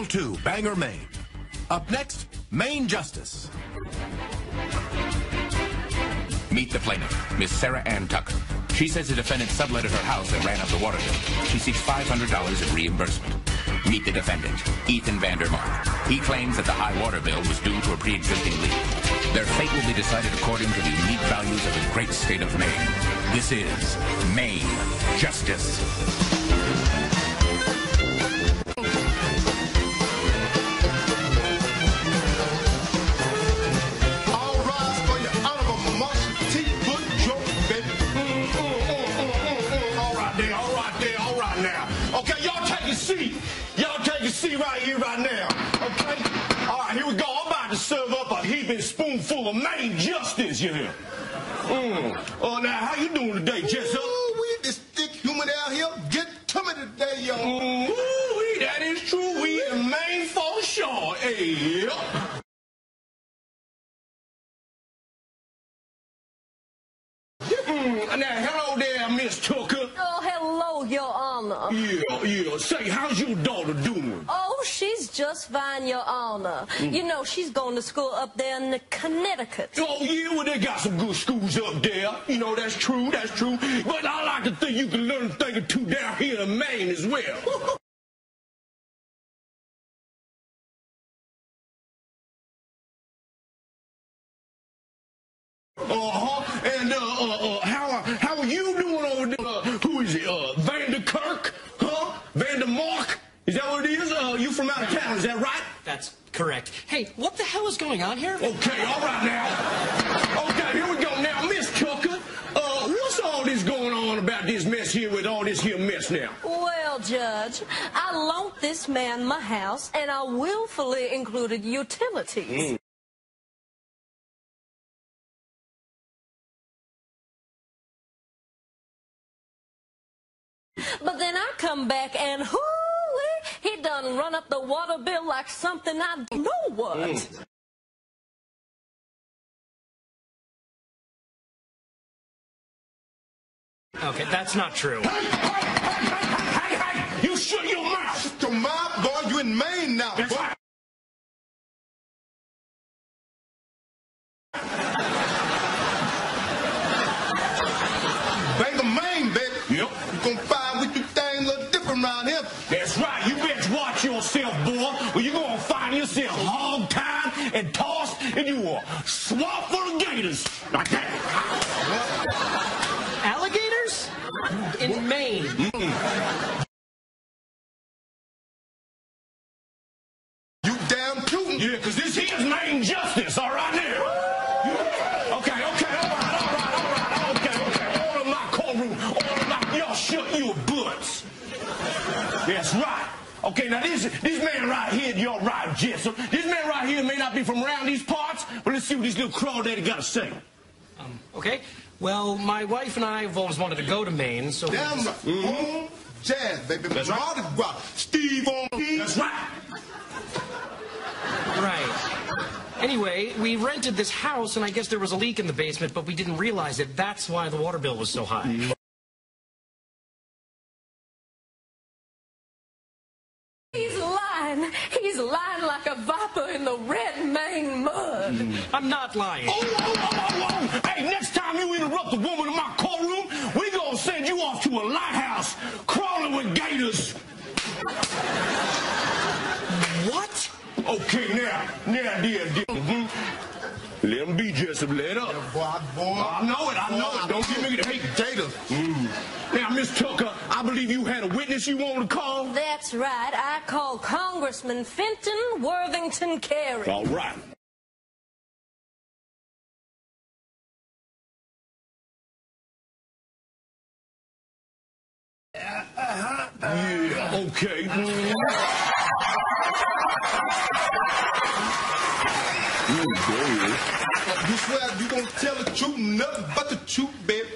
Channel 2, Bangor, Maine. Up next, Maine Justice. Meet the plaintiff, Miss Sarah Ann Tucker. She says the defendant subletted her house and ran up the water bill. She seeks $500 in reimbursement. Meet the defendant, Ethan Vandermark. He claims that the high water bill was due to a pre-existing leak. Their fate will be decided according to the unique values of the great state of Maine. This is Maine Justice. Seat. Y'all take a seat right here, right now. Okay? All right, here we go. I'm about to serve up a heaping spoonful of Maine justice, you hear? Mm. Oh, now, how you doing today, Jessup? Honor. Yeah, yeah. Say, how's your daughter doing? Oh, she's just fine, Your Honor. You know, she's going to school up there in Connecticut. Oh, yeah, well, they got some good schools up there. You know, that's true, that's true. But I like to think you can learn a thing or two down here in Maine as well. Uh-huh. And, uh, uh, uh, how, are- how are you doing over there? Uh, who is it? Uh, Vanderkirk? Huh? Vandermark? Is that what it is? Uh, you from out of town, is that right? That's correct. Hey, what the hell is going on here? Okay, all right now. Okay, here we go now. Miss Tucker, uh, what's all this going on about this mess here with all this here mess now? Well, Judge, I loaned this man my house, and I willfully included utilities. But then I come back and whoo he done run up the water bill like something I don't know what. Mm. Okay, that's not true. Hey, hey, hey, hey, you shut your mouth. Shut your mouth, boy. You in Maine now, boy. right. Bangor, Maine, baby. Yep. You gonna find what you thing a little different around here. That's right. You best watch yourself, boy, or you're gonna find yourself hog-tied and tossed, and you will swamp full of gators like that. Alligators? In Maine. You damn tootin'. Yeah, because this here's Maine justice, all right now. Yeah. Okay, okay, all right, all right, all right, okay, okay. All of my courtroom, all of my, y'all shut your butts. That's right. Okay, now this this man right here, you're right, Jessup. This man right here may not be from around these parts, but let's see what this little crawdaddy got to say. Um, Okay. Well, my wife and I have always wanted to go to Maine, so. Damn right. Home jazz, baby. That's right. Mardi Gras. Steve on keys. That's right. Right. Anyway, we rented this house, and I guess there was a leak in the basement, but we didn't realize it. That's why the water bill was so high. He's lying. He's lying like a viper in the red Maine mud. Mm. I'm not lying. Oh, oh, oh, oh, oh. Hey, next time you interrupt a woman in my courtroom, we gonna send you off to a lighthouse crawling with gators. What? Okay, now, now, dear, dear. mhm. Let him be, Jessup. Let up. Boy, boy. I know it. I know it. Don't give me the hate. Gators. Now, Miss Tucker, I believe you had a witness you wanted to call. That's right. I called Congressman Fenton Worthington Carey. All right. Yeah, okay. You swear you gonna tell the truth, nothing but the truth, baby.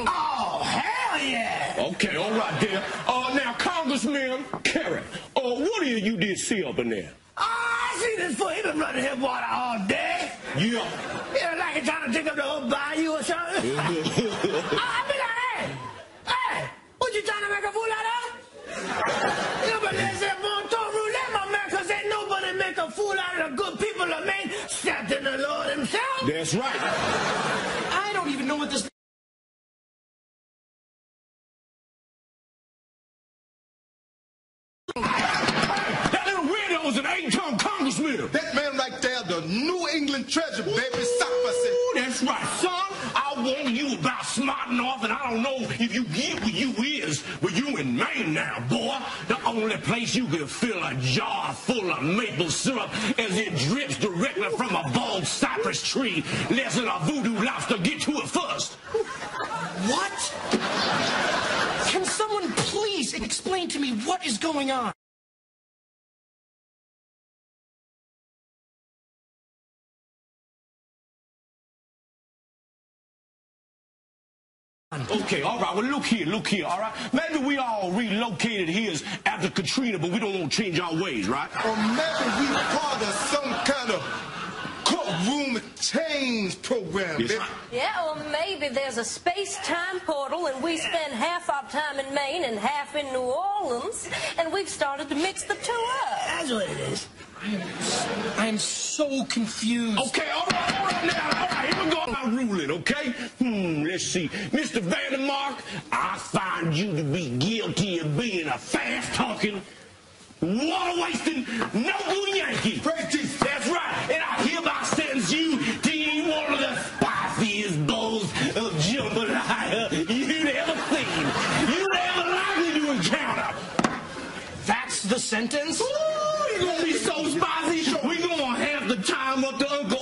Oh, hell yeah! Okay, all right, there. Uh, now, Congressman Carey, uh, what is it you did see up in there? Ah, I see this fool. He been running his water all day. Yeah. Yeah, like he trying to take up the whole bayou or something. I, I be like, hey, hey, what you trying to make a fool out of? Yeah, but listen, Monto That's right. I don't even know what this. That little weirdo is an eight-ton congressman. That man right there, the New England treasure, baby. Ooh, that's right, son. I warned you about smarting off, and I don't know if you get what you is, but you in Maine now, boy. Only place you can fill a jar full of maple syrup as it drips directly from a bald cypress tree, less than a voodoo lobster get to it first. What? Can someone please explain to me what is going on? Okay, all right. Well, look here, look here, all right? Maybe we all relocated here after Katrina, but we don't want to change our ways, right? Or maybe we part of some kind of courtroom change program, Yes. Yeah, or maybe there's a space-time portal and we spend half our time in Maine and half in New Orleans, and we've started to mix the two up. That's what it is. I am so confused. Okay, all right, all right now, all right, here we go. I'm ruling, okay? Hmm, let's see. Mr. Vandermark, I find you to be guilty of being a fast-talking, water-wasting, no-good Yankee. Praise Jesus. That's right, and I hereby sentence you to eat one of the spiciest bowls of jambalaya you'd ever seen. You'd ever likely to encounter. That's the sentence? Ooh, we gonna be so spicy, we gonna have the time of the Uncle.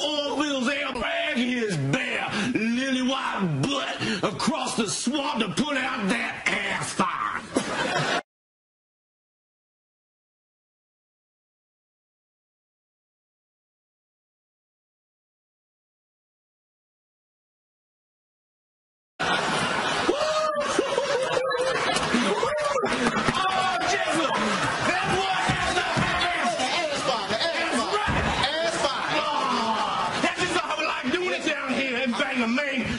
the main